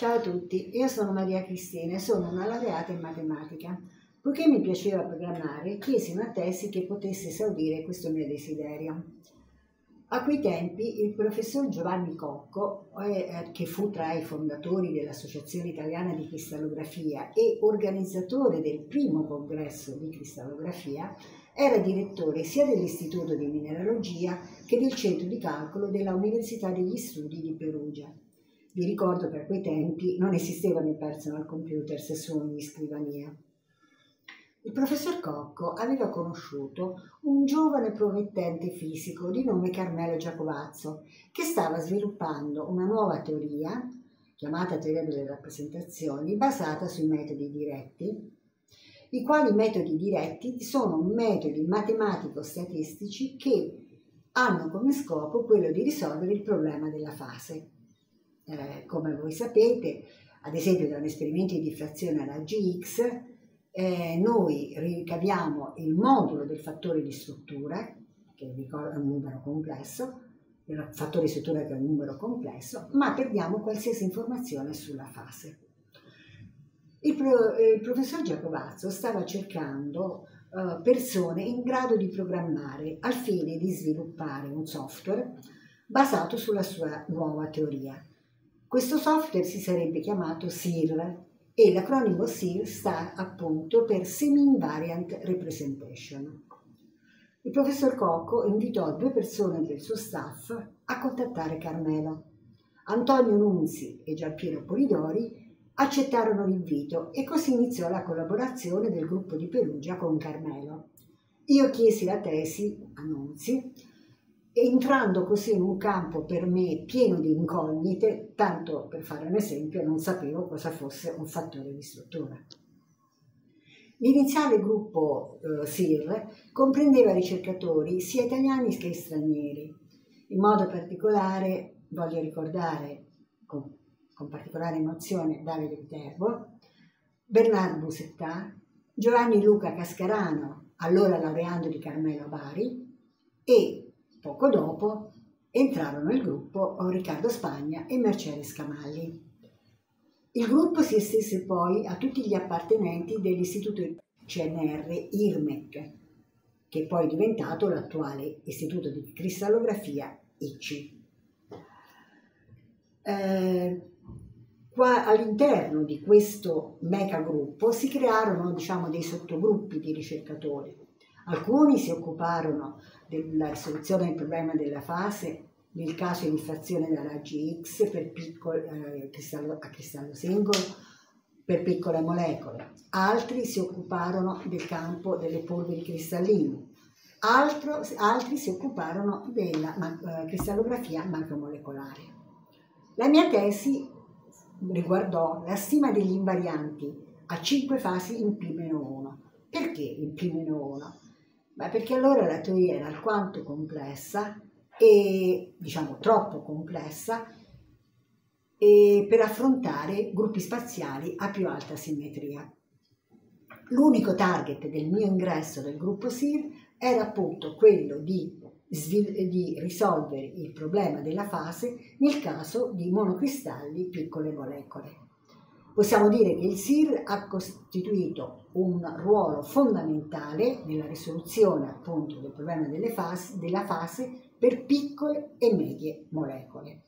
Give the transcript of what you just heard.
Ciao a tutti, io sono Maria Cristina e sono una laureata in matematica. Poiché mi piaceva programmare, chiesi una tesi che potesse esaudire questo mio desiderio. A quei tempi il professor Giovanni Cocco, eh, che fu tra i fondatori dell'Associazione Italiana di Cristallografia e organizzatore del primo congresso di cristallografia, era direttore sia dell'Istituto di Mineralogia che del Centro di Calcolo della Università degli Studi di Perugia. Vi ricordo che a quei tempi non esistevano i personal computer se solo in scrivania. Il professor Cocco aveva conosciuto un giovane promettente fisico di nome Carmelo Giacovazzo che stava sviluppando una nuova teoria, chiamata teoria delle rappresentazioni, basata sui metodi diretti, i quali metodi diretti sono metodi matematico-statistici che hanno come scopo quello di risolvere il problema della fase eh, come voi sapete, ad esempio da un esperimento di diffrazione a raggi X, eh, noi ricaviamo il modulo del fattore di struttura, che è un numero complesso, il fattore di struttura che è un numero complesso, ma perdiamo qualsiasi informazione sulla fase. Il, pro, eh, il professor Giacovazzo stava cercando uh, persone in grado di programmare al fine di sviluppare un software basato sulla sua nuova teoria. Questo software si sarebbe chiamato SIR e l'acronimo SIR sta appunto per Semi-Invariant Representation. Il professor Cocco invitò due persone del suo staff a contattare Carmelo. Antonio Nunzi e Giampiero Polidori accettarono l'invito e così iniziò la collaborazione del gruppo di Perugia con Carmelo. Io chiesi la tesi a Nunzi entrando così in un campo per me pieno di incognite, tanto per fare un esempio non sapevo cosa fosse un fattore di struttura. L'iniziale gruppo eh, SIR comprendeva ricercatori sia italiani che stranieri. In modo particolare voglio ricordare con, con particolare emozione Davide Viterbo, Bernardo Busettà, Giovanni Luca Cascarano, allora laureando di Carmelo Bari, e Poco dopo entrarono nel gruppo Riccardo Spagna e Mercedes Camalli. Il gruppo si estese poi a tutti gli appartenenti dell'istituto CNR IRMEC, che poi è diventato l'attuale istituto di cristallografia ICI. Eh, all'interno di questo megagruppo si crearono diciamo, dei sottogruppi di ricercatori Alcuni si occuparono della risoluzione del problema della fase nel caso di diffrazione da raggi X per piccolo, eh, cristallo, a cristallo singolo per piccole molecole, altri si occuparono del campo delle polveri cristalline, Altro, altri si occuparono della uh, cristallografia macromolecolare. La mia tesi riguardò la stima degli invarianti a 5 fasi in P-1. Perché in P-1? Beh, perché allora la teoria era alquanto complessa e diciamo troppo complessa e per affrontare gruppi spaziali a più alta simmetria. L'unico target del mio ingresso nel gruppo SIR era appunto quello di, di risolvere il problema della fase nel caso di monocristalli piccole molecole. Possiamo dire che il SIR ha costituito un ruolo fondamentale nella risoluzione appunto del problema fasi, della fase per piccole e medie molecole.